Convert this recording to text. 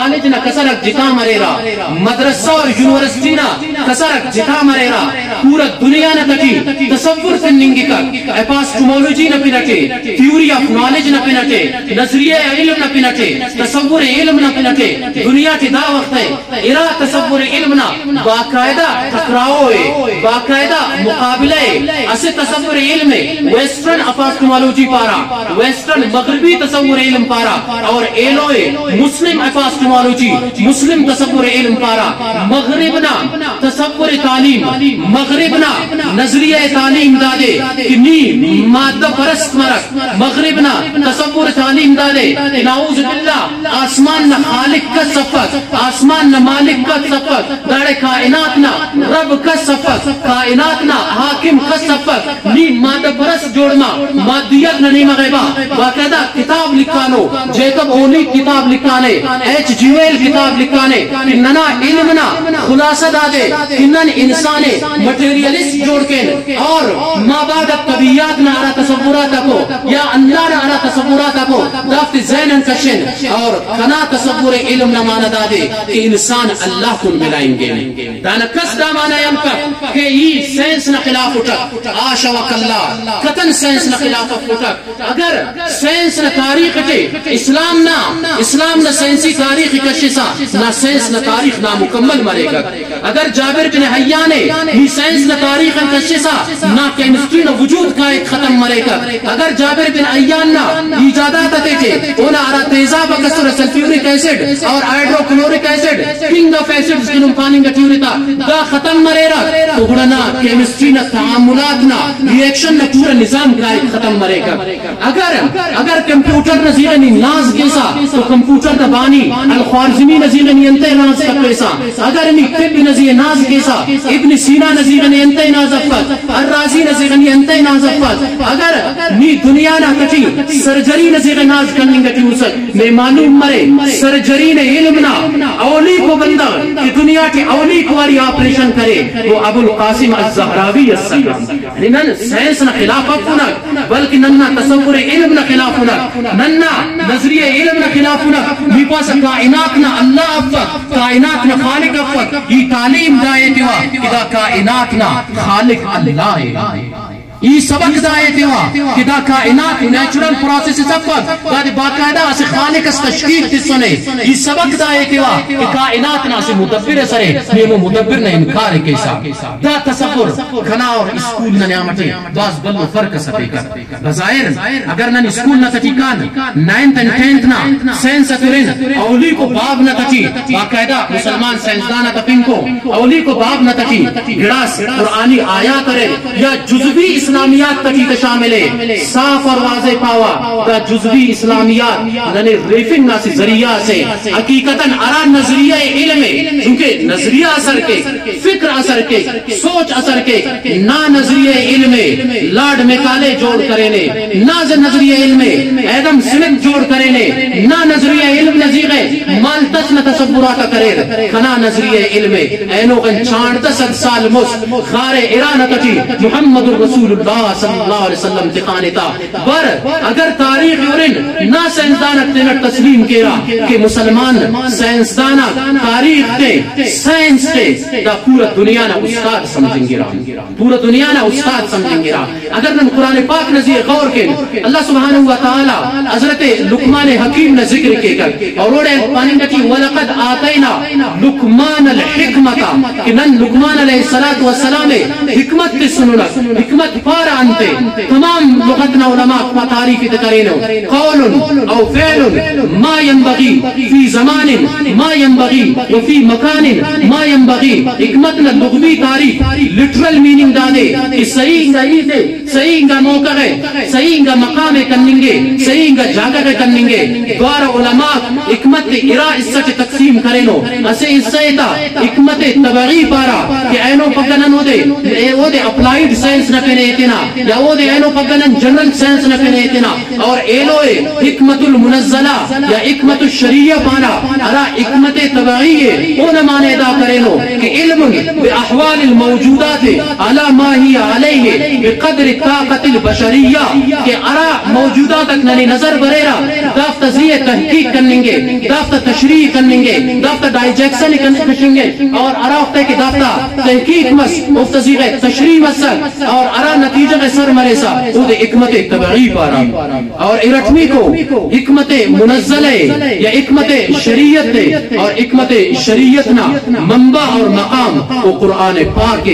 College نا کسرک جتا مرے را، مدرسہ اور یونیورسٹی نا کسرک جتا مرے را۔ پورا دنیا نا تکی، تصور کننگی کر۔ اپاسٹمولوجی نا پینٹے تیوری آف نالج نا پینٹے نظریہ علم نا پینٹے تصور علم نا پینٹے دنیا تی دا وقت ہے، ارا تصور علم نا باقاعدہ ٹکراؤ ہے۔ باقاعدہ مقابلہ اسے تصور علم ویسٹرن اپاسٹمولوجی پارا، ویسٹرن مغربی تصور علم پارا اور ایلوئے مسلم اپاسٹمولوجی مسلم تصور علم پارا۔ مغربنا تصور تعلیم، مغربنا نظریہ تعلیم دادے کہ نی مادہ پرست مرک مغربنا تصور تعلیم دادے کہ نعوذ باللہ، آسمان نہ خالق کا صفت، آسمان نہ مالک کا صفت، داڑے کائنات نہ رب کا صفت۔ کائنات نہ حاکم کا نی مادہ پرست جوڑما مادیت نہ نی مغیبہ باقاعدہ کتاب لکھانو جیکب اونی کتاب لکھانے ایچ جیویل کتاب لکھانے کہ علمنا خلاصہ دادے کہ انسانے مٹیریلسٹ جوڑ کے اور ما بعد طبیعات نہ آرہ تصورات کو یا اللہ نہ آرہ تصورات کو دافت زینن کشن اور کنا تصور علم نہ مانا دادے کہ انسان اللہ کن ملائیں گے دانا کس دا مانا ینکا کہ یہ سینس نہ خلاف اٹھک۔ آشا وکاللہ قطن سینس نہ خلاف اٹھک۔ اگر سینس نہ تاریخ کے، اسلام نہ اسلام نہ سینسی تاریخ کشسا ہاں، نہ سینس نہ تاریخ نہ مکمل مرے گا۔ اگر جابر بن حیانے ہی سینس نہ تاریخ کشسا ہاں، نہ کیمسٹری نہ وجود کا ایک ختم مرے گا۔ اگر جابر بن ایان نہ ایجادات تے تھے اونا آرہ تیزاب کسر سلفیورک ایسڈ اور hydrochloric acid, king of acid جنہوں پانی کا دا ختم مرے را تو گڑنا کیمسٹری نہ تعاملات نہ ریاکشن نہ پورا نظام کا ختم مرے گا اگر اگر کمپیوٹر نہ زیغنی ناز کیسا تو کمپیوٹر نہ بانی الخوارزمی نہ زیغنی انتے ناز کا پیسا اگر نی طب نہ زیغنی ناز کیسا ابن سینا نہ زیغنی انتے ناز افت الرازی نہ زیغنی انتے ناز افت اگر نی دنیا نہ کٹی سرجری نہ زیغنی ناز کرنی گٹی اسک میں معلوم مرے سرجری نے علم نہ اولی کو بندہ کہ دنیا کے اولی کو والی آپریشن کرے وہ ابو القاسم الزهراوي السلام. یعنی نن سینس نہ خلاف اپنا بلکہ نننا تصور علم نہ خلاف ہونا نننا نظریہ علم نہ خلاف ہونا می پاس کائنات نہ اللہ افت کائنات نہ خالق افت یہ تعلیم دائے دیوا کہ کائنات نہ خالق اللہ ہے۔ یہ سبق دائے دیوا کہ دا کائنات نیچرل پروسیس سفت دا باقاعدہ اسے خالق اس تشکیل تی سنے یہ سبق دائے دیوا کہ کائنات نہ اسے مدبر سرے نیمو مدبر نہ انکار کیسا دا تصور کھنا اور اسکول نہ نعمتے باز بلو فرق سپے کر بظاہر اگر نہ اسکول نہ تٹی کان نائنتھ اینڈ ٹینتھ نہ سینس اترین اولی کو باب نہ تٹی باقاعدہ مسلمان سائنسدان تپن کو اولی کو باب نہ تٹی گڑاس قرآنی آیات کرے یا جزوی اس اسلامیات تکی کا ہے۔ صاف اور واضح پاوا دا جزوی اسلامیات ننے ریفنگ ناسی ذریعہ سے، حقیقتاً ارا نظریہ علم ہے۔ چونکہ نظریہ اثر کے، فکر اثر کے، سوچ اثر کے، نا نظریہ علم ہے۔ لارڈ مکالے جوڑ کرے نے نا نظریہ علم ہے۔ ایدم سمت جوڑ کرے نے، نا نظریہ علم نزیغ ہے۔ مال تس نہ تصورات کرے، کنا نظریہ علم ہے۔ اینو غن چاند ست سال مس خار ایران تکی محمد رسول اللہ صلی اللہ علیہ وسلم تقانتا بر اگر تاریخ یورن نا سینسدان اکتنٹ تسلیم کیرا کہ مسلمان سینسدان تاریخ تے، سائنس تے دا پورا دنیا نا استاد سمجھیں گے رہا پورا دنیا نا استاد سمجھیں گے رہا اگر نن قرآن پاک نظیر غور کے اللہ سبحانہ و تعالی حضرت لکمان حکیم نے ذکر کے کر۔ اور اوڑے پانی نکی وَلَقَدْ آتَيْنَا لُکمان الحکمتا کہ نن لکمان علیہ السلام حکمت تے سنونا حکمت پارا انتے۔ تمام لغتنا علماء ما تعریفی تکرینو قول او فعل ما ينبغي في زمان، ما ينبغي وفي مكان، ما ينبغي. حکمت حکمتنا لغوی تعریف لٹرل میننگ دادے کہ صحیح انگا ہی دے صحیح انگا موقع ہے، صحیح انگا مقام کننگے صحیح انگا جاگہ کننگے دوار علماء حکمت ارا اس سچ تقسیم کرینو اسے اس سیتا حکمت تبعی پارا کہ اینو پگنن ہو دے او دے اپلائیڈ سائنس نہ پہنے اتنا یا او دے اینو پگنن جنرل سائنس نہ پہنے اتنا اور ایلوے حکمت المنزلہ یا حکمت الشریعہ پارا ارا حکمت تبعیه علماء نے ادا کرینو کہ علم باحوال الموجودات على ما هي عليه بقدر طاقت البشریہ، کہ ارا موجودات تک ننی نظر بریرا دافت زیه تحقیق کرنگے دافت تشریح کرنیں کرنگے دافت ڈائجیکشن کرنگے اور ارا وقت کہ دافت تحقیق مس مفتزیغ تشریح مس، اور ارا نتیجہ سر مرے سا، او دے حکمت تبعی پارا۔ اور ارٹمی کو حکمت منزلے یا حکمت شریعت اور حکمت شریعت نا منبع اور مقام وہ قرآن پاک